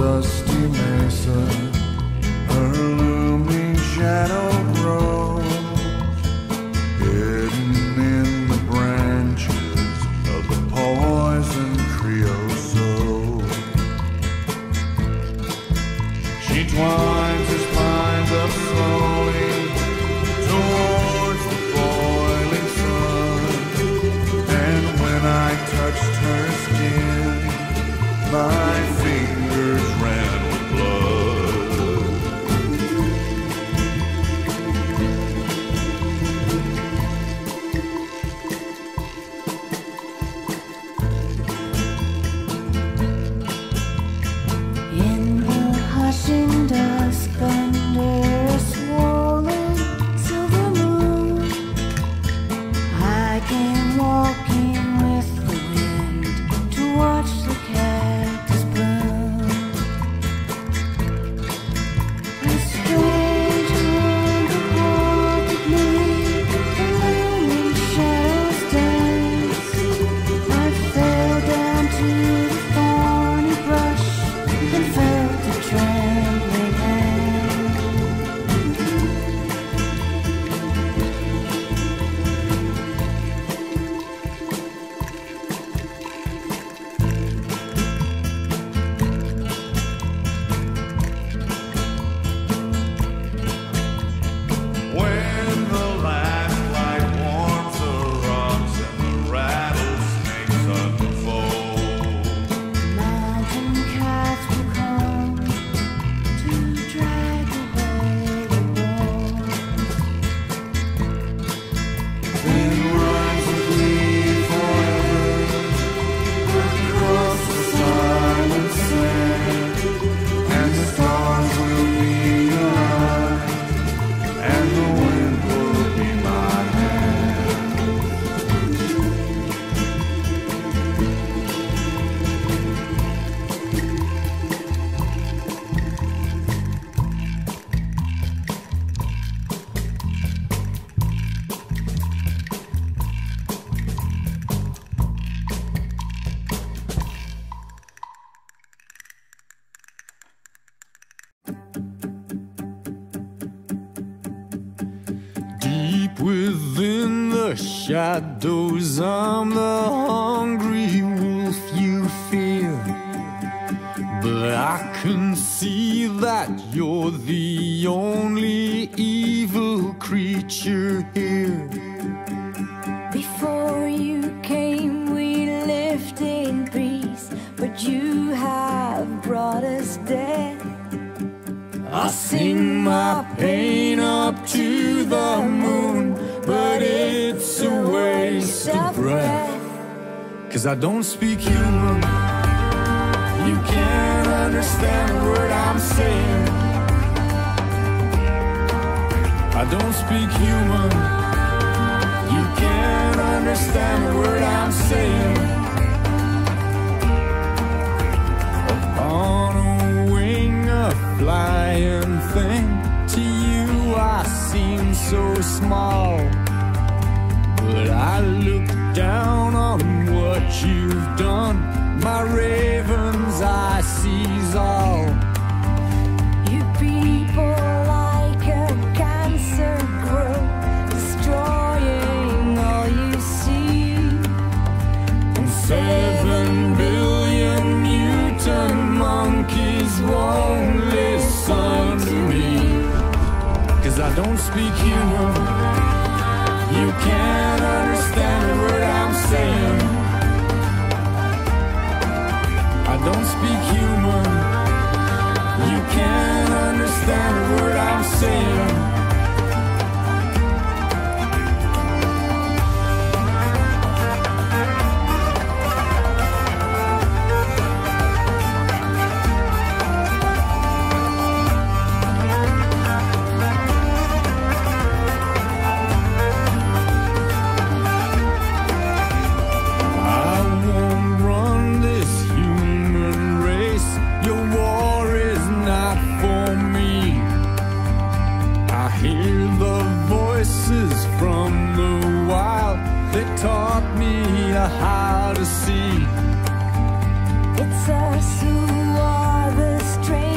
dusty mesa, her looming shadow grows, hidden in the branches of the poison creosote. She twines his pines up slowly towards the boiling sun, and when I touched her skin, my ran Deep within the shadows, I'm the hungry wolf you fear. But I can see that you're the only evil creature here. Before you came, we lived in peace, but you have brought us death. I sing my pain up to the Cause I don't speak human. You can't understand a word I'm saying. I don't speak human. You can't understand a word I'm saying. On a wing, a flying thing. To you, I seem so small. But I look down on you've done. My raven's eye sees all. You people like a cancer grow, destroying all you see. And seven billion mutant monkeys won't listen to me. Cause I don't speak human. You can't understand a word I'm saying. Don't speak human. You can't understand word I'm saying. taught me how to see. It's us who are the strangers.